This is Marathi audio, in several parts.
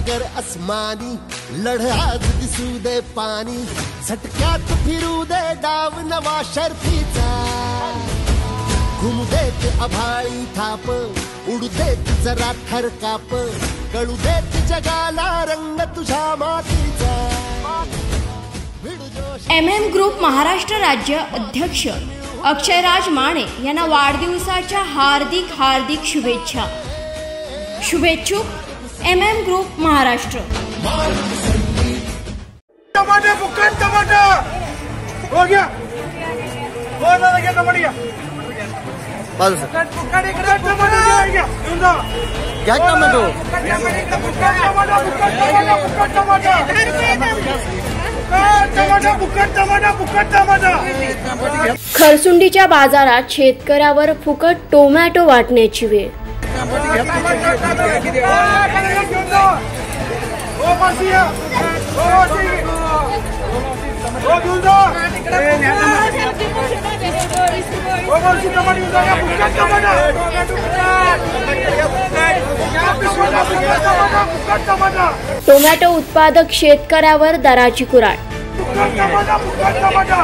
जिगर अस्मानी आज दिसू दे पाणी. झटक्यात फिरू दे डाव नवा शर्फीचा घुमू अभाळी थाप उडू जरा जरा थरकाप कळू देत जगाला रंग तुझ्या मातीचा. एम एम ग्रुप महाराष्ट्र राज्य अध्यक्ष अक्षयराज माने यांना वाढदिवसाच्या हार्दिक हार्दिक शुभेच्छा. शुभेच्छुक एम एम ग्रुप महाराष्ट्र टमाटर फुकट टमाटर हो गया। हो दादा घ्या. टमाटर घ्या फुकट फुकट इकडे टमाटर घ्या घ्या. घेऊन जा. घ्या टोमॅटो? फुकट टमाटर फुकट टमाटर फुकट टमाटर फुकट टमाटर फुकट टमाटर फुकट टमाटर खरसुंडीच्या बाजारात शेतकऱ्यावर फुकट टोमॅटो वाटण्याची वेळ. टोमॅटो उत्पादक शेतकऱ्यावर दराची कुराड टमाटा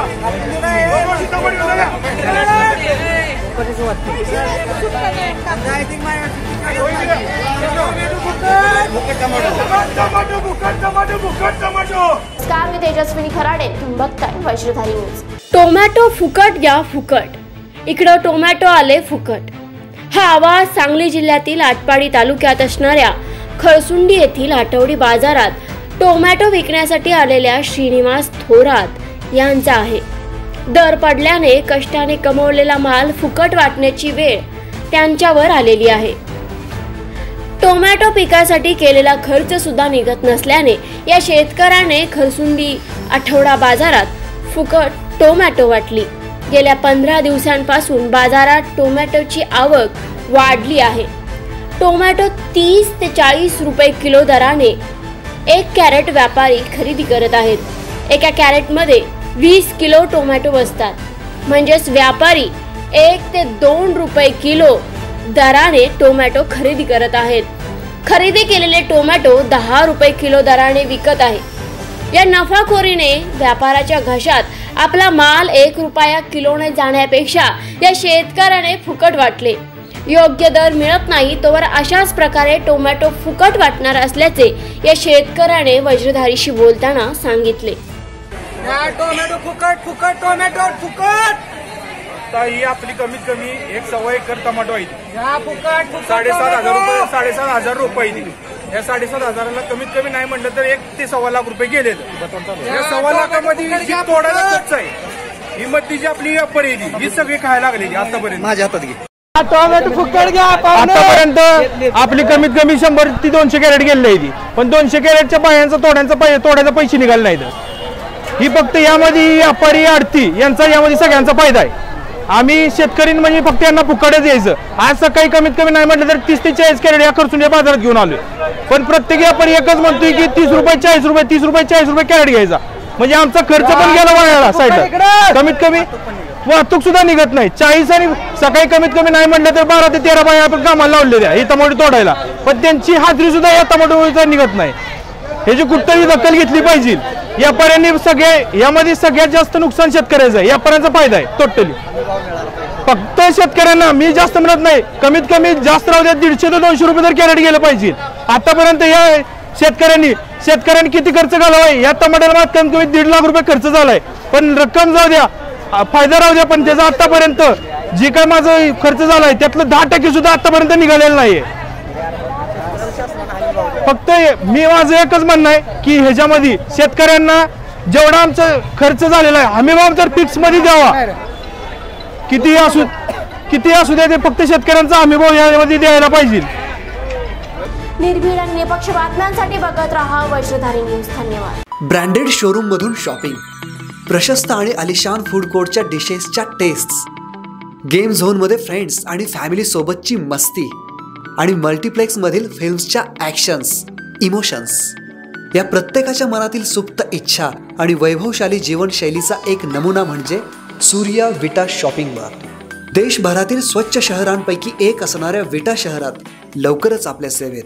मी तेजस्विनी खराडे. तुम्ही बघताय वज्रधारी न्यूज. टोमॅटो फुकट घ्या फुकट. इकडं टोमॅटो आले फुकट. हा आवाज सांगली जिल्ह्यातील आटपाडी तालुक्यात असणाऱ्या खळसुंडी येथील आठवडी बाजारात टोमॅटो विकण्यासाठी आलेल्या श्रीनिवास थोरात यांचा आहे. दर पडल्याने कष्टाने कमवलेला माल फुकट वाटण्याची वेळ त्यांच्यावर आलेली आहे. टोमॅटो पिकासाठी केलेला खर्च सुद्धा निघत नसल्याने या शेतकऱ्याने खरसुंदी आठवडा बाजारात फुकट टोमॅटो वाटली. गेल्या पंधरा दिवसांपासून बाजारात टोमॅटोची आवक वाढली आहे. टोमॅटो तीस ते चाळीस रुपये किलो दराने एक कॅरेट व्यापारी खरेदी करत आहेत. एका कॅरेटमध्ये वीस किलो टोमॅटो बसतात. म्हणजेच व्यापारी एक ते दोन रुपये किलो दराने टोमॅटो खरेदी करत आहेत. खरेदी केलेले टोमॅटो दहा रुपये किलो दराने विकत आहे या नफाखोरीने व्यापाराच्या घशात आपला माल एक रुपया किलोने जाण्यापेक्षा या शेतकऱ्याने फुकट वाटले. योग्य दर मिळत नाही तोवर अशाच प्रकारे टोमॅटो फुकट वाटणार असल्याचे या शेतकऱ्याने वज्रधारीशी बोलताना सांगितले. टोमॅटो फुकट फुकट टोमॅटो फुकट! तर ही आपली कमीत कमी एक सव्वा एकर टमाटो आहे. या फुकट साडेसात हजार रुपये साडेसात हजार रुपये दिली या साडेसात हजाराला कमीत कमी नाही म्हटलं तर एक ते सव्वा लाख रुपये गेले या सव्वा लाखामध्ये जी तोडायला खर्च आहे. ही मधली जी आपली व्यापार आहे ती, ही सगळी खायला लागलेली आतापर्यंत. माझ्या हातात घे. आतापर्यंत आपली कमीत कमी शंभर ती दोनशे कॅरेट गेलेली पण दोनशे कॅरेटच्या बायांचा तोड्यांचा तोड्याचा पैसे निघाले नाहीत. ही फक्त यामध्ये व्यापारी आडती यांचा यामध्ये सगळ्यांचा फायदा आहे. आम्ही शेतकरी म्हणजे फक्त यांना फुकटच यायचं आज सकाळी कमीत कमी नाही म्हटलं तर तीस ते चाळीस कॅरेट या खर्चून बाजारात घेऊन आलोय. पण प्रत्येक व्यापारी एकच म्हणतोय की तीस रुपये चाळीस रुपये तीस रुपये चाळीस रुपये कॅरेट घ्यायचा. म्हणजे आमचा खर्च पण गेला वाढायला साईडला. कमीत कमी वाहतूक सुद्धा निघत नाही. चाळीस आणि सकाळी कमीत कमी नाही म्हटलं तर बारा ते तेरा बाया आपण कामाला लावलेल्या हे टमाटो तोडायला. पण त्यांची हाजरी सुद्धा या टमाटो निघत नाही. ह्याची कुठतरी दखल घेतली पाहिजे. यापर्यंत सगळे यामध्ये सगळ्यात जास्त नुकसान शेतकऱ्याचं आहे. व्यापाऱ्यांचा फायदा आहे टोटली फक्त शेतकऱ्यांना मी जास्त म्हणत नाही. कमीत कमी जास्त राहू द्या दीडशे ते दोनशे रुपये तर कॅरेट गेलं पाहिजे. आतापर्यंत या शेतकऱ्यांनी शेतकऱ्यांनी किती खर्च घालावाय या टमाट्याला मात्र कमीत कमी दीड लाख रुपये खर्च झालाय. पण रक्कम जाऊ द्या फायदा राहू द्या पण त्याचा आतापर्यंत जे काय माझं खर्च झालाय त्यातलं दहा टक्के सुद्धा आतापर्यंत निघालेलं नाहीये. फक्त मी माझं एकच म्हणणं आहे की ह्याच्यामध्ये शेतकऱ्यांना जेवढा आमचा खर्च झालेला आहे हमी भाव तर फिक्समध्ये द्यावा. किती असू किती असू द्या ते फक्त शेतकऱ्यांचा हमी भाव यामध्ये द्यायला पाहिजे. निर्भीड आणि निपक्ष बातम्यांसाठी बघत राहा वज्रधारी न्यूज. धन्यवाद. ब्रँडेड शोरूम मधून शॉपिंग प्रशस्त आणि आलिशान फूड कोर्टच्या डिशेसच्या टेस्ट गेम झोनमध्ये फ्रेंड्स आणि फॅमिली सोबतची मस्ती. आणि मल्टिप्लेक्समधील फिल्म्सच्या ॲक्शन्स इमोशन्स. या प्रत्येकाच्या मनातील सुप्त इच्छा आणि वैभवशाली जीवनशैलीचा एक नमुना म्हणजे सूर्या विटा शॉपिंग बार. देशभरातील स्वच्छ शहरांपैकी एक असणाऱ्या विटा शहरात लवकरच आपल्या सेवेत.